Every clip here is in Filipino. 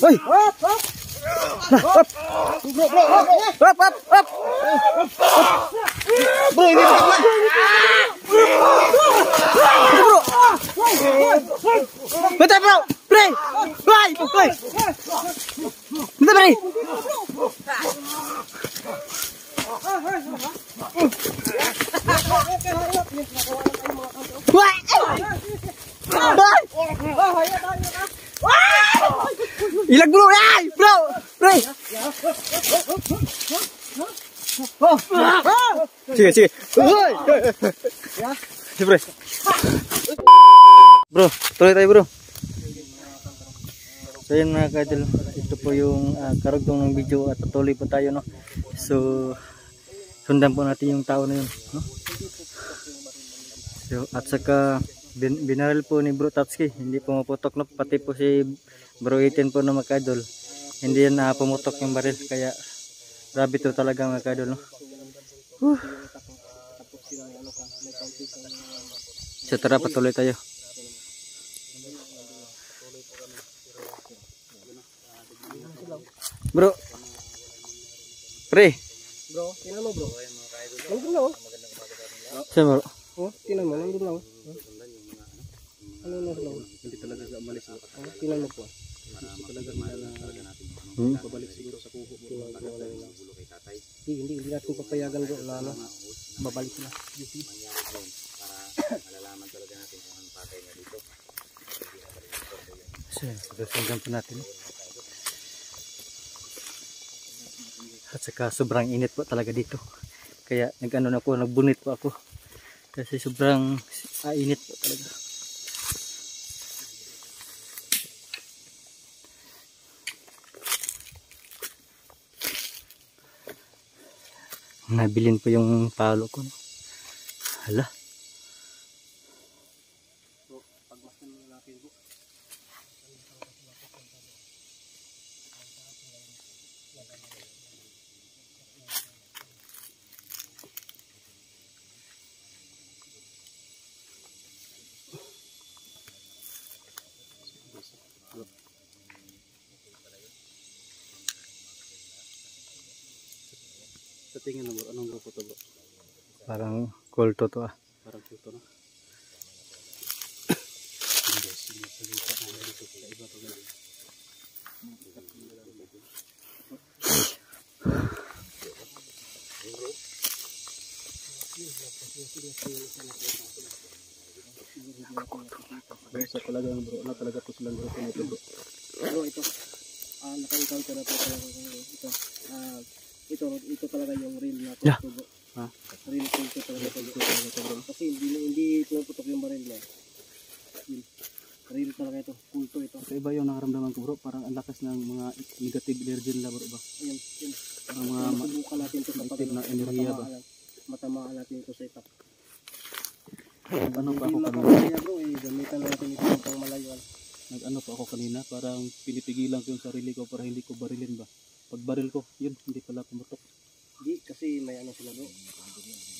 Hoy! Hop, hop. Hop! Bro, bro, hop. Hop! Hop! Hop! Bro, hindi mo Bro! Bentar bro! Pre! Hoy! Hoy! Bentar pre! Wah! Ilag bro! Ay! Bro! Pre! Sige, sige. Sige, pre. Bro, tuloy tayo bro. So yun mga kadol, ito po yung uh, karugtong ng video at patuloy po tayo no. So sundan po natin yung tao na yun, no. So at saka bin binaril po ni Bro Tatsuki, hindi pumuputok no, pati po si Bro Iten po na mga kadol. Hindi yan uh, pumutok yung baril kaya grabe to talaga mga kadol no. Whew. So tara patuloy tayo. Bro. Pre. Bro, tingnan mo bro. Nandun na oh. Saan bro? Oh, tingnan mo, nandun na oh. Ano na lang? Hindi talaga umalis. Oh, tingnan mo po. Gusto talaga nila na Hmm? pabalik siguro sa kubo. Tingnan mo na nila. Hindi, hindi, hindi natin papayagan bro na ano. Babalik sila. So, susundan po natin. At saka sobrang init po talaga dito. Kaya nag-ano na po, nagbunit po ako. Kasi sobrang ah, init po talaga. Nabilin po yung palo ko. Hala. Tingin mo bro, anong grupo to bro? Parang kulto to ah. Parang kulto na. Sa talaga bro, ano talaga po silang grupo nito bro? Bro, ito. Ah, naka-encounter na po talaga ito. Ah, ito, ito talaga yung real na Yeah. bro. Ha? Real kulto talaga ito bro. Kasi hindi hindi pumuputok yung baril niya. Yun. Real talaga ito, kulto ito. Sa iba yung nakaramdaman ko bro, parang ang lakas ng mga negative energy nila bro ba? Ayun, yun. Parang mga ma- Subukan natin ito kapag negative na enerhiya ba? matamaan, natin ito sa itak. Ano pa ako kanina? bro, eh, gamitan na natin ito pang malayuan. Nag-ano pa ako kanina, parang pinipigilan ko yung sarili ko para hindi ko barilin ba? Pag baril ko, yun, hindi pala pumutok. Hindi, kasi may ano sila bro.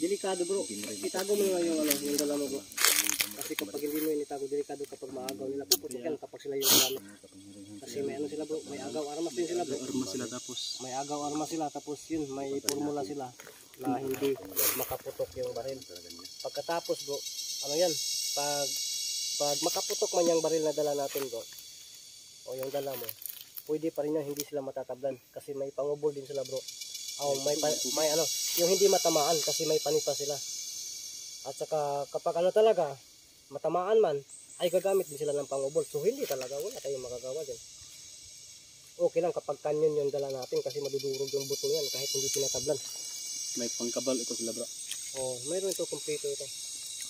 Delikado bro. Itago mo nga yung ano, yung dala mo bro. Kasi kapag hindi mo yun itago, delikado kapag maagaw nila. Puputok yan kapag sila yung gamit. Kasi may ano sila bro, may agaw armas din sila bro. Arma sila tapos, May agaw armas sila, tapos yun, may formula sila na hindi makaputok yung baril. Pagkatapos bro, ano yan, pag pag makaputok man yung baril na dala natin bro, o yung dala mo, pwede pa rin yan, hindi sila matatablan kasi may pangubol din sila bro. Oh, may pa, may ano, yung hindi matamaan kasi may panita sila. At saka kapag ano talaga, matamaan man, ay gagamit din sila ng pangubol. So hindi talaga wala tayong magagawa din. Okay lang kapag kanyon yung dala natin kasi madudurog yung buto yan kahit hindi tinatablan. may pangkabal ito sila bro. Oh, mayroon ito kumpleto ito.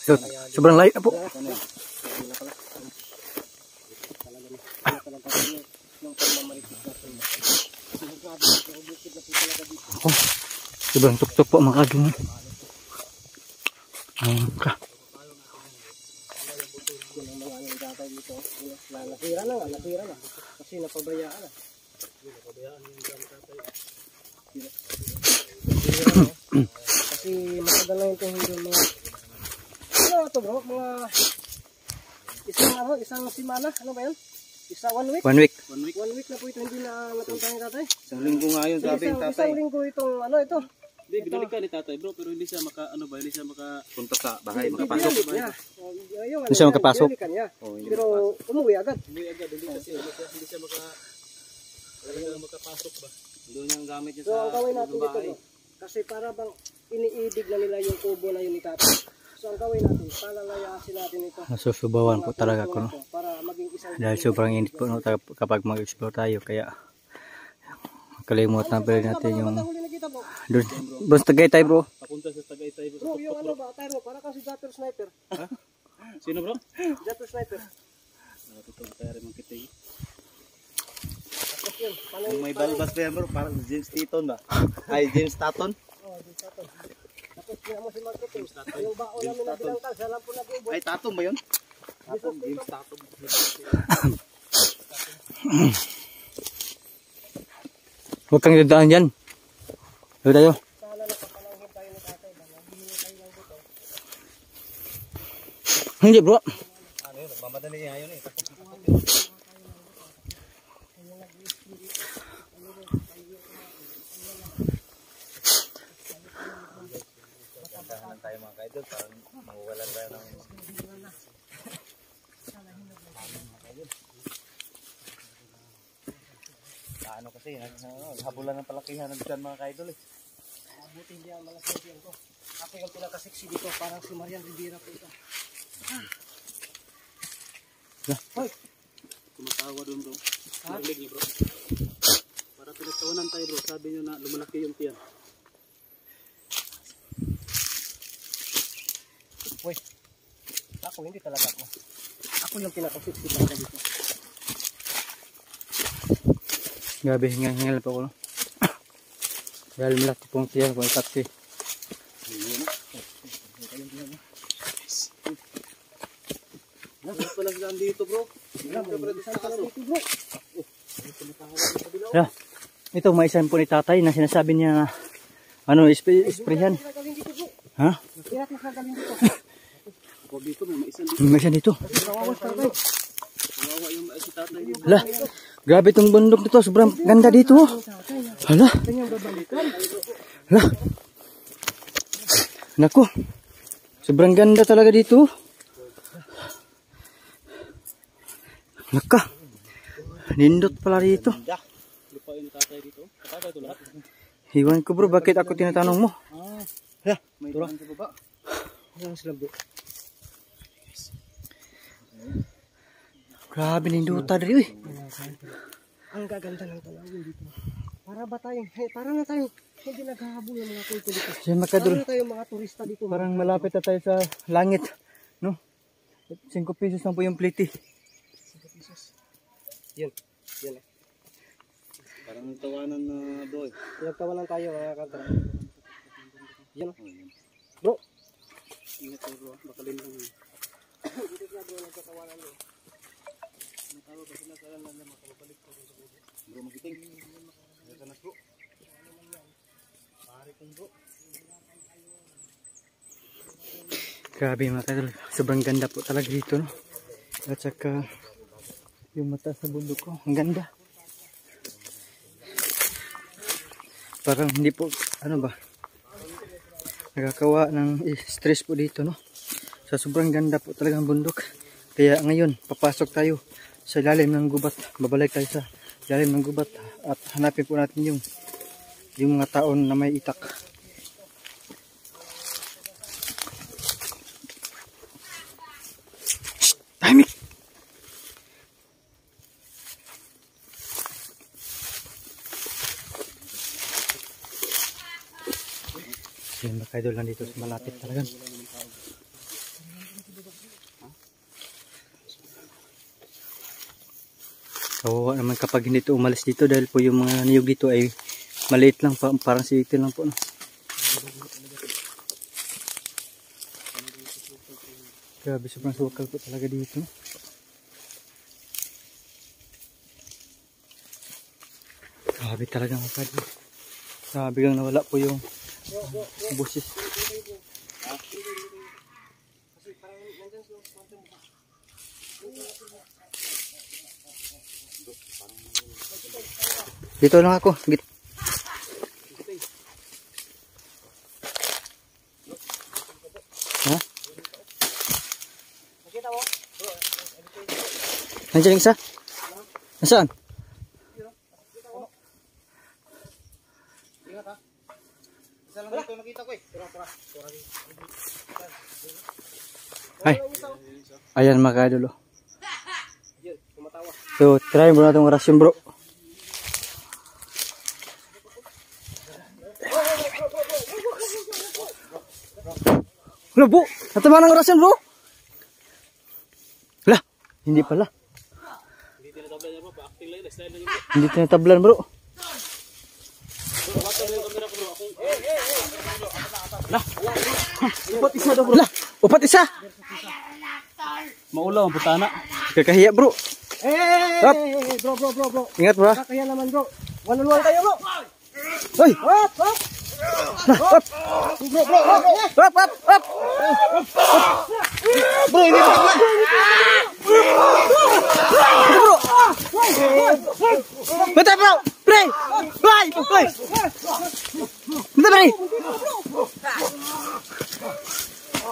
So, sobrang light na po. Na pala. Talaga na. Hindi na pala tayo ng pagmamaritis natin. Sigurado Ako, sobrang tuktok po mga kaging. Um, ka. Nasira na nga, nasira na. Kasi napabayaan na. Napabayaan yung na. Kasi matagal na ito hindi mga ano to bro? Mga isang ano, isang simana, ano ba yun? Isa, one week? One week. One week. One week na po ito hindi na ni tatay. Isang linggo nga yun, sabi ng tatay. isang linggo itong ano ito. Hindi, binalikan ni tatay bro, pero hindi siya maka, ano ba, hindi siya maka... Punta sa bahay, Binalik niya. Oh, yung Hindi siya niya, makapasok. binalikan niya. Oh, hindi Pero umuwi agad. Hindi agad, hindi kasi, hindi siya, hindi siya maka... Makapasok ba? Doon yung gamit niya So ang gawin natin sa dito bro, kasi para bang iniibig na nila yung kubo na yun ni tatay. So ang gawin natin, palalayasin natin ito. Nasusubawan po talaga ako, no? Maging isang Dahil sobrang init po, no? Kapag mag-explore tayo, kaya kalimutan pa rin natin yung doon basta Tagaytay bro Papunta sa Tagaytay bro. bro, yung ano ba, tayo para kasi Dapper Sniper. Sino bro? Dapper Sniper. Ah, Totoo tayo rin kita eh. Tapos yun, paano Kung may balbas pa yan bro, parang James Taton ba? Ay, James Taton? Oh, sa to. Tapos kaya mo si Marketing. Yung baon namin na binangkal, siya lang po nag-ubos. Ay, Taton ba yun? Huwag kang dadaan dyan doon tayo hindi bro Ano yun, nagmamadali nga yun eh. Tayo mga kaidol, parang mawawalan tayo ng... Ano kasi, ano, habulan ng palakihan ng dyan mga kaidol eh. Buti hindi ang malasing yan ko. Ako yung pinaka-sexy dito. Parang si Marian Rivera po ito. Tumatawa doon bro. Narinig niyo bro. Para pinagtawanan tayo bro, sabi niyo na lumalaki yung tiyan. Uy, ako hindi talaga ako. Ako yung pinaka-sexy talaga dito. Grabe hingal hingal pa no? dahil malaki pong tiyan dito bro. yeah. ito may isang po ni tatay na sinasabi niya na ano spray, sprayhan ha? Dito, may maisan dito. may isa dito Kawawas talaga. Kawawa yung mais si tatay dito. Hala, grabe itong bundok dito. Sobrang ganda dito. oh. Hala, Kanyang babalikan. hala. Naku, sobrang ganda talaga dito. Naka, nindot pala dito. Lupa yung tatay dito. Tatay ito lahat. Iwan ko bro, bakit ako tinatanong mo? Ah, may daan sa baba. Ayan sila bro. Grabe ninduta dito eh. Ang gaganda ng tanawin dito. Para ba tayong, hey, para na tayong hindi naghahabol ng mga kulto dito. Yan Para makadol. na tayong mga turista dito. Parang malapit na tayo sa langit. No? 5 pesos lang po yung plate eh. Yan. Yan. eh. Parang tawanan na bro eh. Pinagtawanan tayo mga kantra. Yan. oh. Bro. Ingat bro, baka lindang yun. Dito sila bro nagtatawanan mo. Natawag kasi na kaya lang naman, makabalik ko sa bubo. Bro, magiting. Ito na bro. Grabe mga kadol. Sobrang ganda po talaga dito. No? At saka yung mata sa bundok ko. Ang ganda. Parang hindi po, ano ba, nagkakawa ng stress po dito. No? Sa sobrang ganda po talaga ang bundok. Kaya ngayon, papasok tayo sa ilalim ng gubat. Babalik tayo sa ilalim ng gubat at hanapin po natin yung yung mga taon na may itak. Tahimik! Yan mga kaidol nandito sa malapit talaga. Kawawa naman kapag hindi ito umalis dito dahil po yung mga niyog dito ay maliit lang, pa, parang sitil lang po. No? Grabe, sobrang sukal po talaga dito. no? Grabe talaga mga kadyo. Grabe kang nawala po yung busis. Dito lang ako. Git Ha? Nandiyan isa? Nasaan? Isa lang nakita ko eh. Tara, tara. Ay. Ayan mga ka-idol. So, try mo na itong rasyon bro. Wala bro, natama ng rasyon bro. Wala, hindi pala. Hindi tinatablan bro. Upat isa daw bro. Wala, upat isa. Maulaw ang putana. Kakahiya bro. Eh, Up. bro, bro, bro, bro. Ingat bro. Kaya naman bro. Walang kayo bro. Hoy, Hop, hop. up. Bro, bro, bro, bro. Up, up, up. Bro, hindi bro. Mata bro. Pre. Hoy, hoy. Mata pre.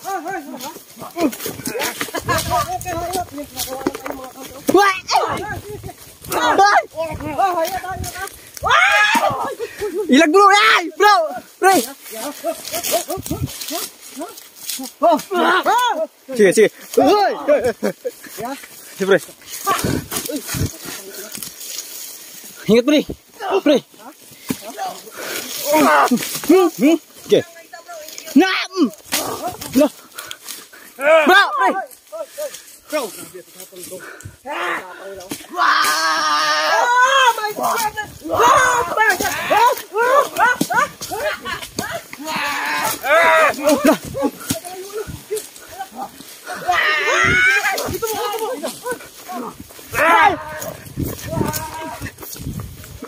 Hoy. Hoy. Ilag bro, ay, bro, pre. Sige, sige. Hoy. Sige, pre. Ingat pre. Pre. Hmm, hmm. Okay. Na. mm. Bro. Bro, pre.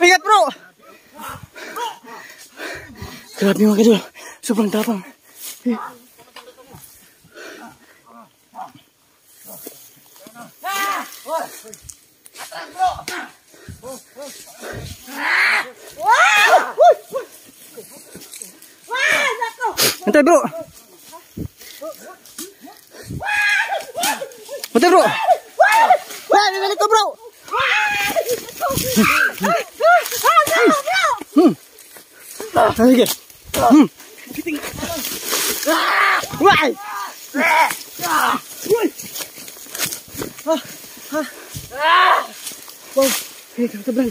Ingat bro. Grabe mga kadol. Sobrang tapang. Antay bro. Antay bro. Wah, balik ko bro. Sige. Hmm. Wah. Wow, hey, kabel.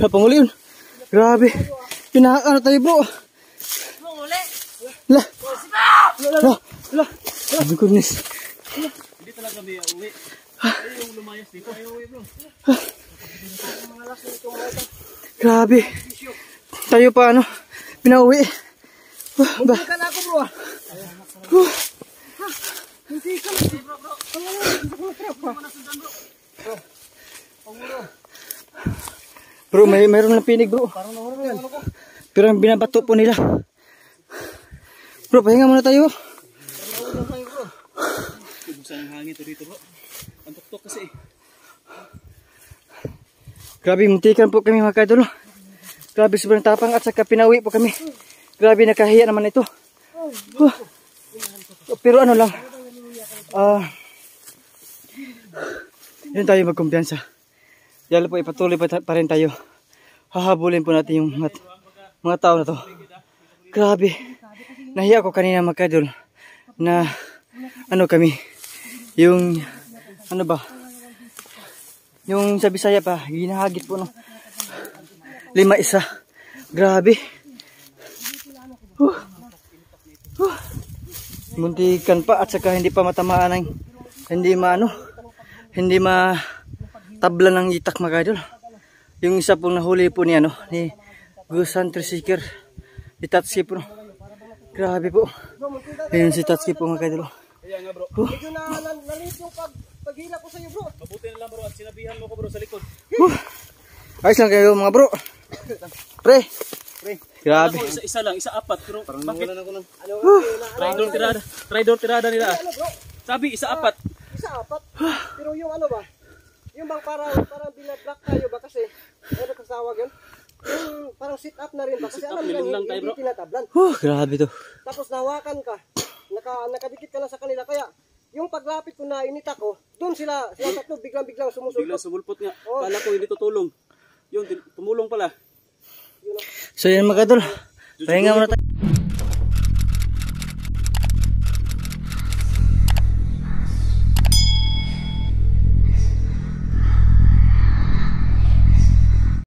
Ha, panguli yun. Grabe. Pinaka na tayo bro. La. La. La. Oh my goodness. Hindi talaga may uwi. Ay, yung lumayas dito. Ay, uwi bro. Grabe. Tayo pa ano. Pinauwi. Uh, ba? Ka na ako bro. ah. Bro, may mayroon ng pinig bro. Pero ang binabato po nila. Bro, pahinga muna tayo. Buksan ang hangin to dito bro. Ang tuktok kasi eh. Grabe, muntikan po kami mga kadolo. Grabe, sobrang tapang at saka pinawi po kami. Grabe, nakahiya naman ito. Huh. Pero ano lang, ah, yun tayo magkumpiyansa. Dahil po ipatuloy pa, pa rin tayo. Hahabulin po natin yung mga, mga tao na to. Grabe. Nahiya ko kanina mga kadol na ano kami, yung ano ba, yung sa Bisaya pa, ginahagit po no. Lima isa. Grabe. Huh. Huh. Muntikan pa at saka hindi pa matamaan ng hindi maano hindi ma tabla ng itak mga idol. Yung isa pong nahuli po ni ano ni Gus Hunter Seeker ni Tatsuki po. no. Grabe po. Ayun si Tatsuki po mga idol. Huh. Na na- paghila ko sa iyo bro. Mabuti na lang bro at sinabihan mo ko bro sa likod. Huh. Ayos lang kayo mga bro. Pre. Grabe. Ako, isa, isa lang, isa apat. Pero bakit? Ano nga, Tridor tirada. Tridor tirada nila. ano bro? Sabi, isa apat. Isa apat. Pero yung ano ba? Yung bang parang parang binablock tayo ba kasi? Ano kasawag yun? Yung parang sit up na rin ba? Kasi Sit up, alam lilim lang hindi, tayo, bro. tinatablan. Huh, grabe to. Tapos nahawakan ka. Naka, nakadikit ka na sa kanila. Kaya yung paglapit ko na inita ko, doon sila, sila tatlo biglang-biglang sumusulpot. Biglang sumulpot nga. Oh. Kala ko hindi tutulong. Yun, tumulong pala. So yan mga kadol. Pahinga muna tayo.